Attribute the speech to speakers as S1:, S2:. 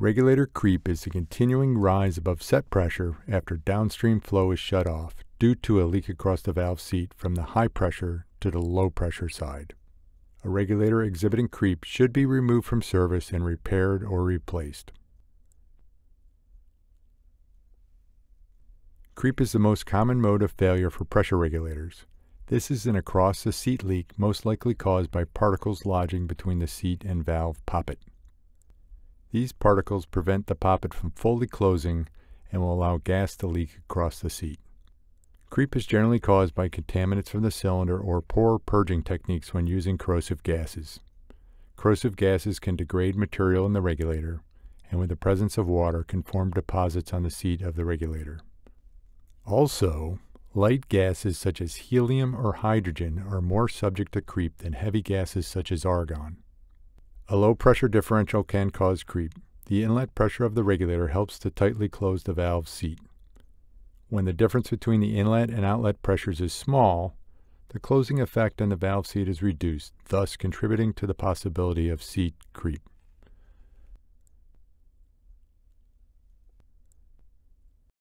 S1: Regulator creep is the continuing rise above set pressure after downstream flow is shut off due to a leak across the valve seat from the high pressure to the low pressure side. A regulator exhibiting creep should be removed from service and repaired or replaced. Creep is the most common mode of failure for pressure regulators. This is an across the seat leak most likely caused by particles lodging between the seat and valve poppet. These particles prevent the poppet from fully closing and will allow gas to leak across the seat. Creep is generally caused by contaminants from the cylinder or poor purging techniques when using corrosive gases. Corrosive gases can degrade material in the regulator, and with the presence of water can form deposits on the seat of the regulator. Also, light gases such as helium or hydrogen are more subject to creep than heavy gases such as argon. A low pressure differential can cause creep. The inlet pressure of the regulator helps to tightly close the valve seat. When the difference between the inlet and outlet pressures is small, the closing effect on the valve seat is reduced, thus contributing to the possibility of seat creep.